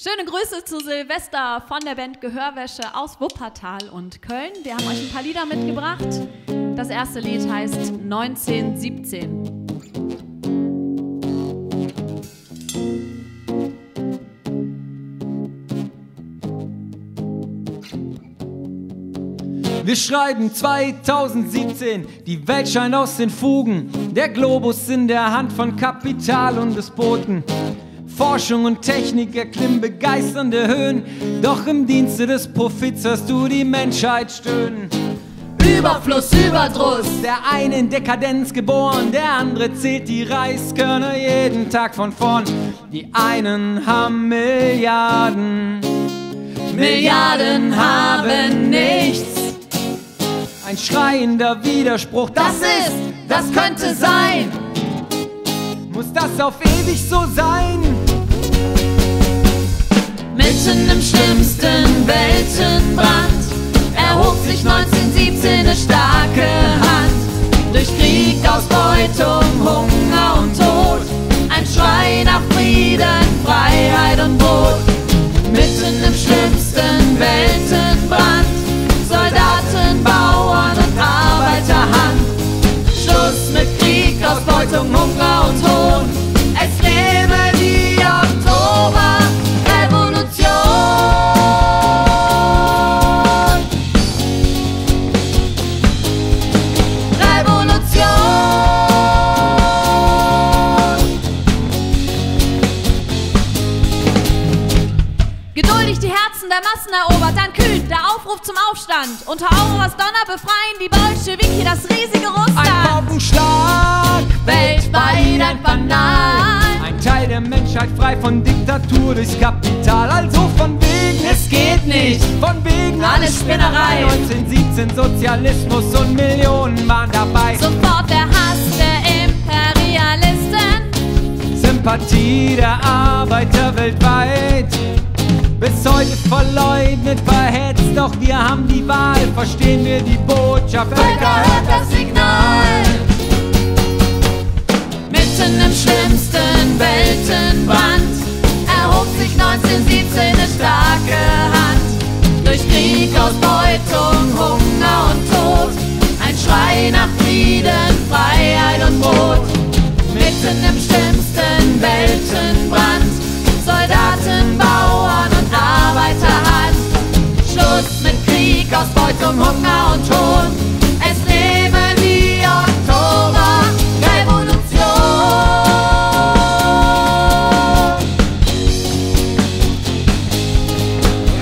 Schöne Grüße zu Silvester von der Band Gehörwäsche aus Wuppertal und Köln. Wir haben euch ein paar Lieder mitgebracht. Das erste Lied heißt 1917. Wir schreiben 2017, die Welt scheint aus den Fugen, der Globus in der Hand von Kapital und Despoten. Forschung und Technik erklimmen begeisternde Höhen. Doch im Dienste des Profits hörst du die Menschheit stöhnen. Überfluss, Überdruss. Der eine in Dekadenz geboren, der andere zählt die Reiskörner jeden Tag von vorn. Die einen haben Milliarden, Milliarden haben nichts. Ein schreiender Widerspruch, das, Das ist, das könnte sein. muss das auf ewig so sein? Mitten im schlimmsten Weltenbrand erhob sich 1917 eine starke Hand. Durch Krieg, Ausbeutung, Hunger und Tod. Ein Schrei nach Frieden, Freiheit und Brot. Geduldig die Herzen der Massen erobert, dann kühnt der Aufruf zum Aufstand. Unter Auroras Donner befreien die Bolschewiki das riesige Ein Russland. Paukenschlag, Weltweit ein Banal. ein Teil der Menschheit frei von Diktatur durchs Kapital. Also von wegen, Es geht nicht. von wegen Alles Spinnerei. 1917 Sozialismus und Millionen waren dabei. Sofort der Hass der Imperialisten. Sympathie der Arbeiter weltweit. Bis heute verleugnet, verhetzt, doch wir haben die Wahl. Verstehen wir die Botschaft? Völker hört das Signal. Mitten im schlimmsten Weltenbrand erhob sich 1917 eine starke Hand. Durch Krieg, Ausbeutung, Hunger und Tod. Ein Schrei nach Frieden, Freiheit und Brot. Mitten im schlimmsten Ausbeutung, Hunger und Tod. Es lebe die Oktoberrevolution.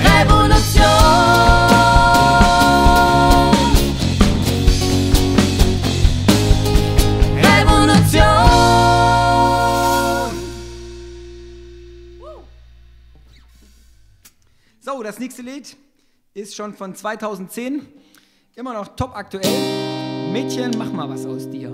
Revolution. Revolution. So, das nächste Lied ist schon von 2010. Immer noch top aktuell. Mädchen, mach mal was aus dir.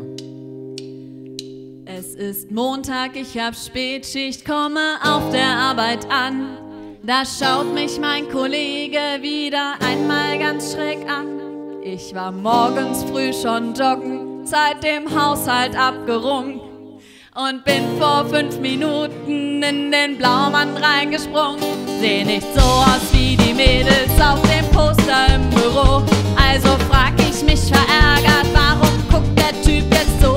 Es ist Montag, ich hab Spätschicht, komme auf der Arbeit an. Da schaut mich mein Kollege wieder einmal ganz schräg an. Ich war morgens früh schon joggen, Zeit dem Haushalt abgerungen und bin vor fünf Minuten in den Blaumann reingesprungen. Seh nicht so aus wie Mädels auf dem Poster im Büro. Also frag ich mich verärgert, warum guckt der Typ jetzt so?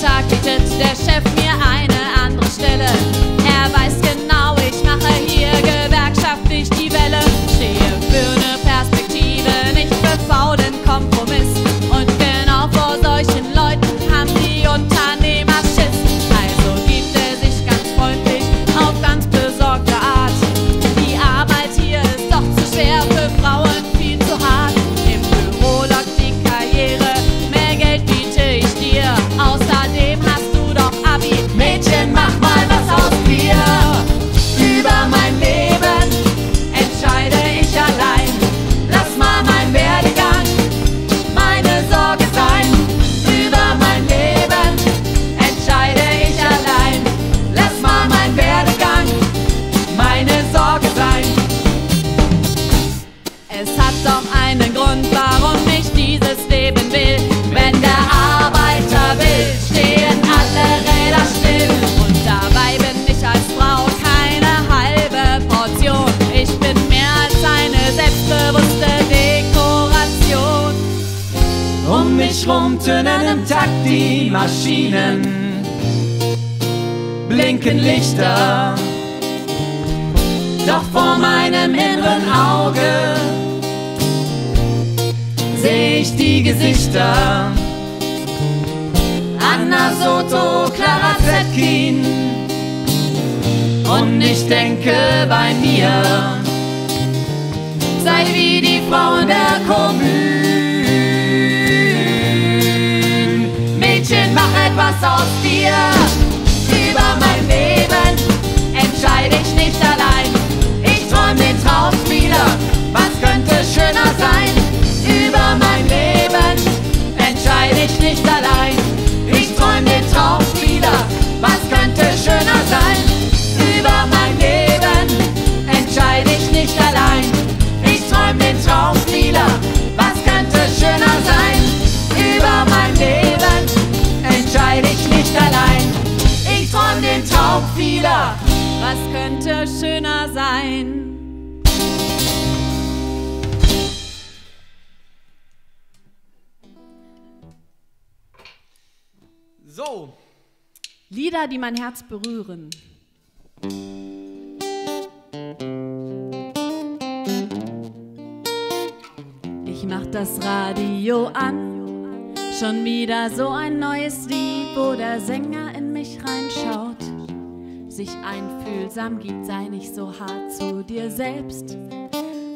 Tag bietet der Chef mir eine andere Stelle. Er weiß genau, tönen im Takt die Maschinen. Blinken Lichter, doch vor meinem inneren Auge seh ich die Gesichter. Anna Soto, Clara Zetkin. Und ich denke bei mir, sei wie die Frauen der Kommune. Etwas aus dir. Über mein Leben entscheide ich nicht allein. Was könnte schöner sein? So, Lieder, die mein Herz berühren. Ich mach das Radio an, schon wieder so ein neues Lied, wo der Sänger in mich reinschaut, sich einfühlsam gibt, sei nicht so hart zu dir selbst.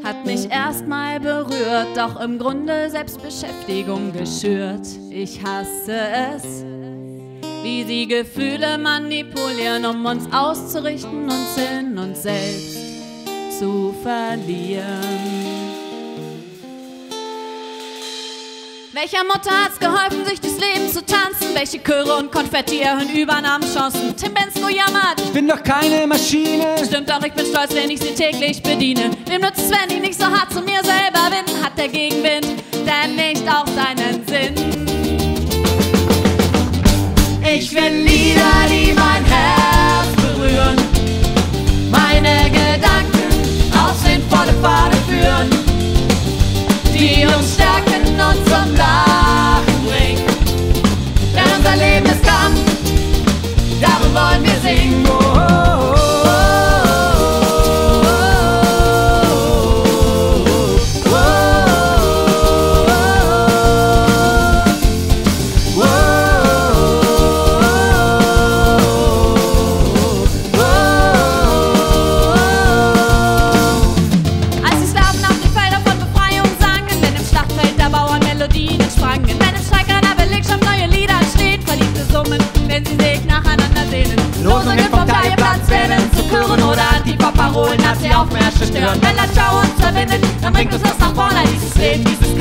Hat mich erstmal berührt, doch im Grunde Selbstbeschäftigung geschürt. Ich hasse es, wie sie Gefühle manipulieren, um uns auszurichten, uns in uns selbst zu verlieren. Welcher Mutter hat's geholfen, sich durchs Leben zu tanzen? Welche Chöre und Konfetti erhöhen Übernahmechancen? Tim Bensko jammert, ich bin doch keine Maschine. Stimmt doch, ich bin stolz, wenn ich sie täglich bediene. Wem nutzt es, wenn ich nicht so hart zu mir selber bin? Hat der Gegenwind denn nicht auch seinen Sinn? Ich will Lieder,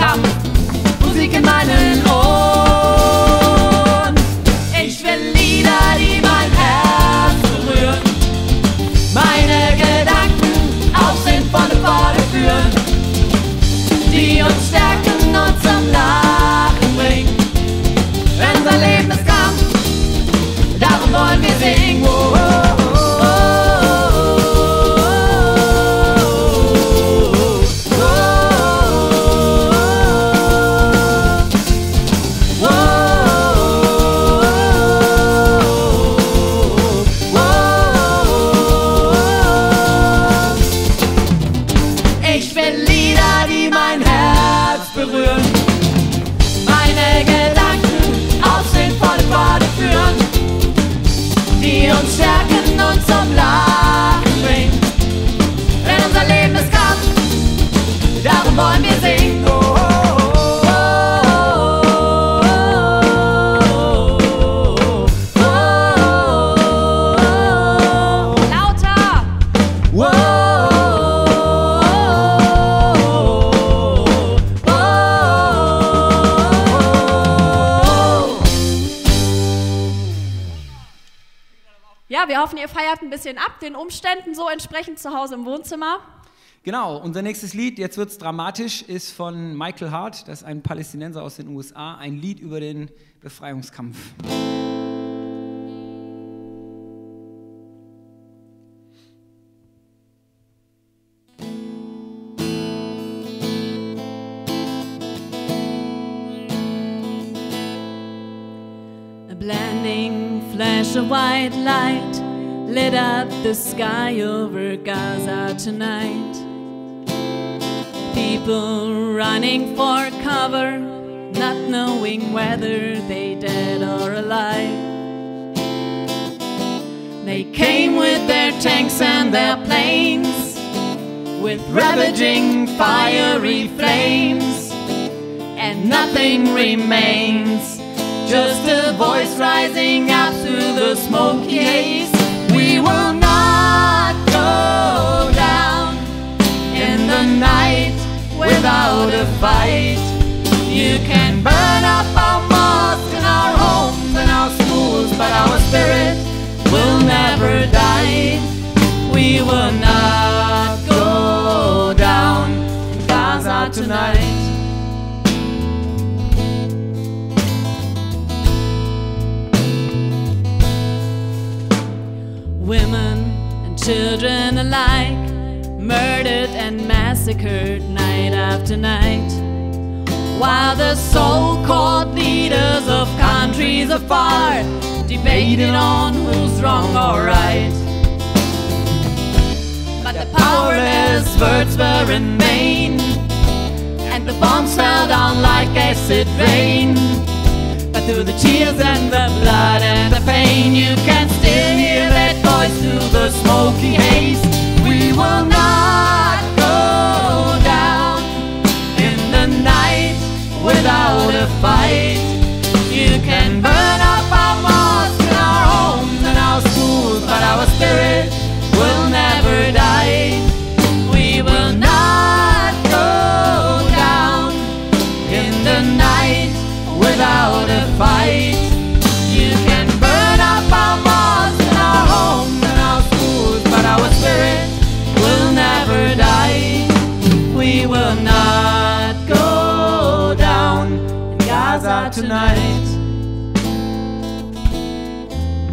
Leben, Ja, wir hoffen, ihr feiert ein bisschen ab, den Umständen so entsprechend zu Hause im Wohnzimmer. Genau, unser nächstes Lied, jetzt wird es dramatisch, ist von Michael Hart, das ist ein Palästinenser aus den USA, ein Lied über den Befreiungskampf. blinding flash of white light lit up the sky over Gaza tonight. People running for cover, not knowing whether they dead or alive. They came with their tanks and their planes, with ravaging fiery flames, and nothing remains, just a voice rising up through the smoky haze. We will not go down in the night without a fight. You can burn up our mosques and our homes and our schools, but our spirit will never die. Children alike murdered and massacred night after night. While the so called leaders of countries afar debated on who's wrong or right. But the powerless words were in vain, and the bombs fell down like acid rain. But through the tears and the blood and the pain, you can still hear voice through the smoky haze. We will not go down in the night without a fight. Tonight.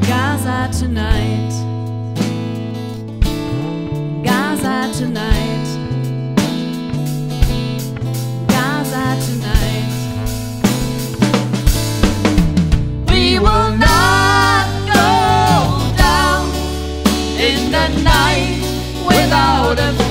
Gaza tonight. Gaza tonight. Gaza tonight. We will not go down in the night without a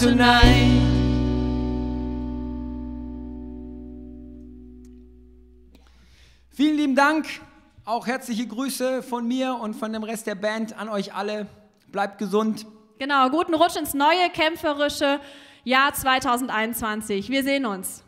tonight. Vielen lieben Dank. Auch herzliche Grüße von mir und von dem Rest der Band an euch alle. Bleibt gesund. Genau, guten Rutsch ins neue kämpferische Jahr 2021. Wir sehen uns.